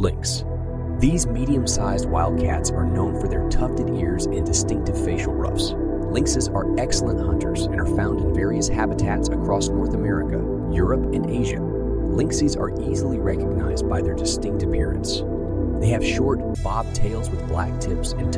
Lynx. These medium-sized wildcats are known for their tufted ears and distinctive facial ruffs. Lynxes are excellent hunters and are found in various habitats across North America, Europe, and Asia. Lynxes are easily recognized by their distinct appearance. They have short, bob tails with black tips and